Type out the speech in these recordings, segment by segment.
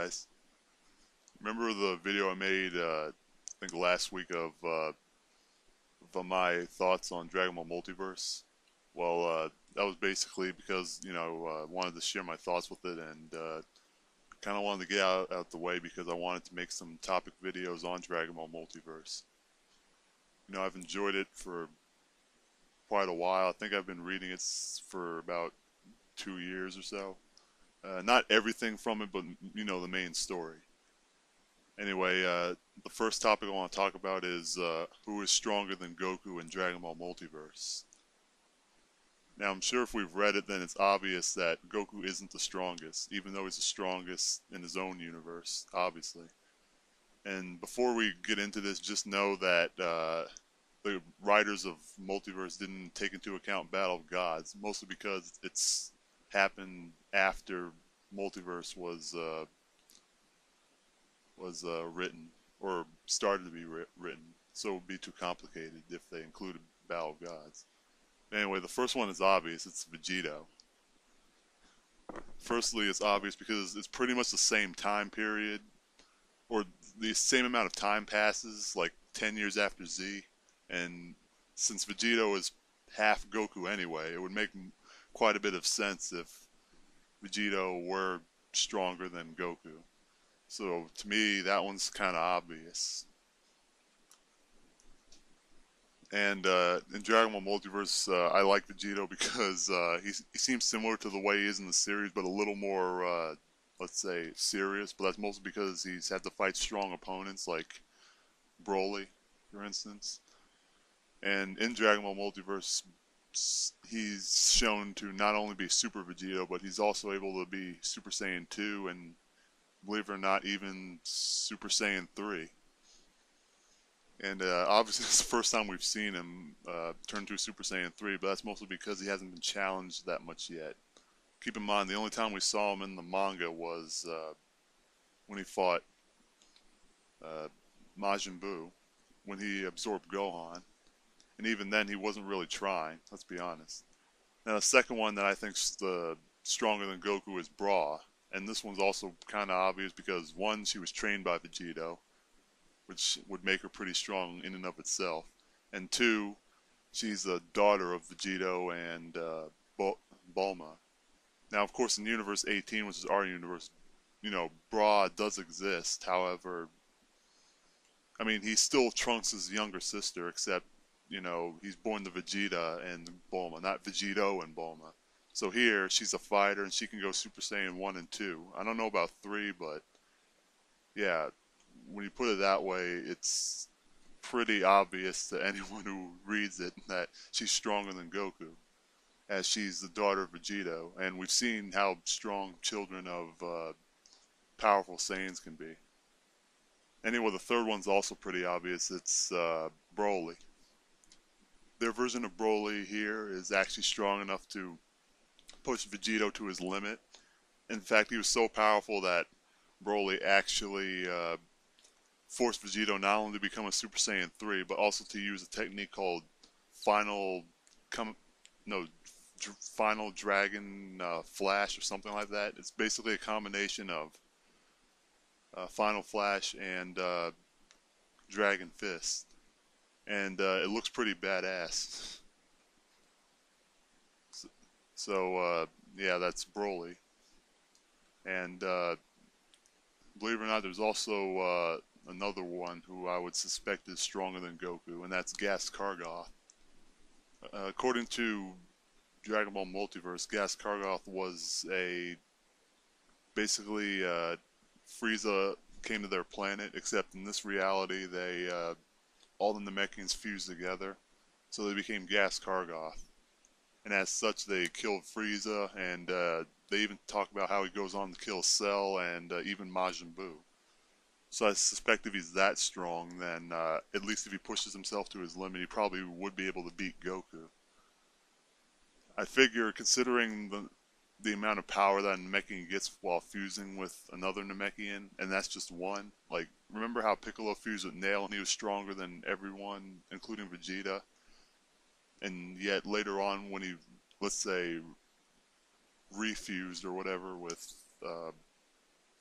guys. Remember the video I made, uh, I think last week of, uh, of my thoughts on Dragon Ball Multiverse? Well, uh, that was basically because, you know, I uh, wanted to share my thoughts with it and uh, kind of wanted to get out, out the way because I wanted to make some topic videos on Dragon Ball Multiverse. You know, I've enjoyed it for quite a while. I think I've been reading it for about two years or so. Uh, not everything from it, but you know the main story. Anyway, uh, the first topic I want to talk about is uh, who is stronger than Goku in Dragon Ball Multiverse. Now, I'm sure if we've read it, then it's obvious that Goku isn't the strongest, even though he's the strongest in his own universe, obviously. And before we get into this, just know that uh, the writers of Multiverse didn't take into account Battle of Gods, mostly because it's happened after Multiverse was uh, was uh, written or started to be written. So it would be too complicated if they included Battle of Gods. Anyway, the first one is obvious. It's Vegito. Firstly, it's obvious because it's pretty much the same time period, or the same amount of time passes, like 10 years after Z. And since Vegito is half Goku anyway, it would make quite a bit of sense if Vegito were stronger than Goku. So to me, that one's kind of obvious. And uh, in Dragon Ball Multiverse, uh, I like Vegito because uh, he, he seems similar to the way he is in the series, but a little more, uh, let's say, serious. But that's mostly because he's had to fight strong opponents like Broly, for instance. And in Dragon Ball Multiverse, he's shown to not only be Super Vegito, but he's also able to be Super Saiyan 2 and, believe it or not, even Super Saiyan 3. And uh, obviously, it's the first time we've seen him uh, turn to Super Saiyan 3, but that's mostly because he hasn't been challenged that much yet. Keep in mind, the only time we saw him in the manga was uh, when he fought uh, Majin Buu, when he absorbed Gohan. And even then, he wasn't really trying, let's be honest. Now, the second one that I think's the stronger than Goku is Bra. And this one's also kind of obvious because, one, she was trained by Vegito which would make her pretty strong in and of itself. And two, she's the daughter of Vegito and uh, Bulma. Now, of course, in Universe 18, which is our universe, you know, Bra does exist. However, I mean, he's still Trunks' his younger sister, except, you know, he's born the Vegeta and Bulma, not Vegito and Bulma. So here, she's a fighter and she can go Super Saiyan 1 and 2. I don't know about 3, but yeah, when you put it that way, it's pretty obvious to anyone who reads it that she's stronger than Goku, as she's the daughter of Vegito, and we've seen how strong children of uh, powerful Saiyans can be. Anyway, the third one's also pretty obvious. It's uh, Broly. Their version of Broly here is actually strong enough to push Vegito to his limit. In fact, he was so powerful that Broly actually uh, forced Vegito not only to become a Super Saiyan 3, but also to use a technique called Final, no, dr Final Dragon uh, Flash or something like that. It's basically a combination of uh, Final Flash and uh, Dragon Fist, and uh, it looks pretty badass. So, so uh, yeah, that's Broly, and uh, believe it or not, there's also another one who I would suspect is stronger than Goku, and that's Gast Cargoth. Uh, according to Dragon Ball Multiverse, Gast Cargoth was a basically uh, Frieza came to their planet, except in this reality, they uh, all the Namekians fused together, so they became Gast Cargoth. And as such, they killed Frieza, and uh, they even talk about how he goes on to kill Cell and uh, even Majin Buu. So I suspect if he's that strong, then uh, at least if he pushes himself to his limit, he probably would be able to beat Goku. I figure, considering the the amount of power that a Namekian gets while fusing with another Namekian, and that's just one. Like, remember how Piccolo fused with Nail and he was stronger than everyone, including Vegeta? And yet later on, when he, let's say, refused or whatever with uh,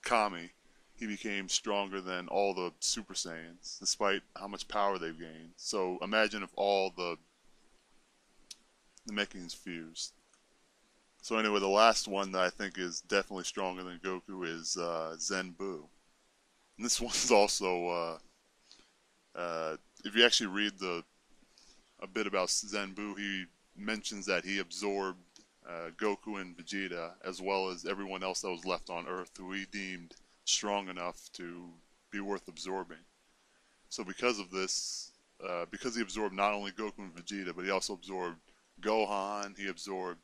Kami, he became stronger than all the Super Saiyans, despite how much power they've gained. So imagine if all the Mechans fused. So anyway, the last one that I think is definitely stronger than Goku is uh, Zen Buu. And this one's also, uh, uh, if you actually read the a bit about Zen Buu, he mentions that he absorbed uh, Goku and Vegeta, as well as everyone else that was left on Earth, who he deemed strong enough to be worth absorbing. So because of this, uh, because he absorbed not only Goku and Vegeta, but he also absorbed Gohan, he absorbed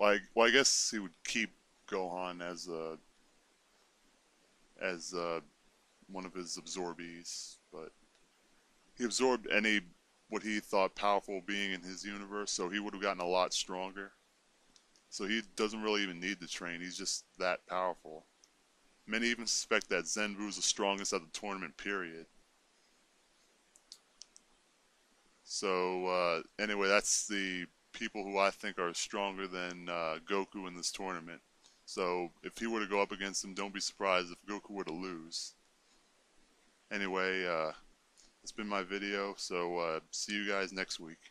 well, I, well, I guess he would keep Gohan as a as a, one of his absorbees, but he absorbed any what he thought powerful being in his universe, so he would have gotten a lot stronger. So he doesn't really even need to train; he's just that powerful. Many even suspect that Zen Buu is the strongest at the tournament period. So uh, anyway, that's the people who I think are stronger than uh, Goku in this tournament. So if he were to go up against him, don't be surprised if Goku were to lose. Anyway, uh, it's been my video, so uh, see you guys next week.